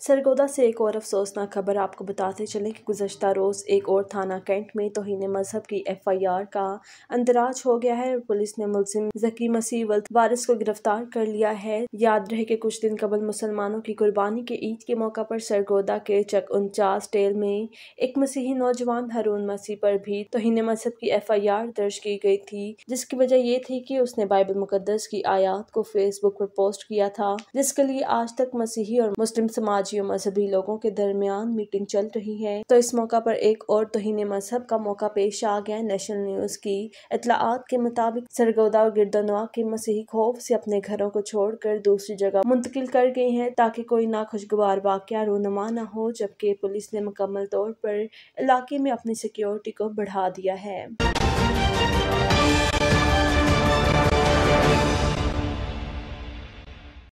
सरगोदा से एक और अफसोसनाक खबर आपको बताते चले कि गुजशत रोज़ एक और थाना कैंट में तोहन मज़हब की एफ़ आई आर का अंदराज हो गया है पुलिस ने मुलजिम जकी मसीह वारिस को गिरफ़्तार कर लिया है। याद रहे कि कुछ दिन कबल मुसलमानों की कुर्बानी के ईद के मौका पर सरगोदा के चक उनचास टेल में एक मसीही नौजवान हरून मसीह पर भी तोहन मज़हब की एफ़ आई आर दर्ज की गई थी, जिसकी वजह ये थी कि उसने बाइबल मुकदस की आयात को फेसबुक पर पोस्ट किया था, जिसके लिए आज तक मसीही और मुस्लिम समाजी और मजहबी लोगों के दरमियान मीटिंग चल रही है। तो इस मौका पर एक और तोहिन मज़हब का मौका पेश आ गया नेशनल न्यूज़ की। इतलात के मुताबिक सरगोदा और गिरदनवा के मसीही खौफ से अपने घरों को छोड़कर दूसरी जगह मुंतकिल कर गए हैं ताकि कोई नाखुशगवार वाक्य रोनमा न हो, जबकि पुलिस ने मुकम्मल तौर पर इलाके में अपनी सिक्योरिटी को बढ़ा दिया है।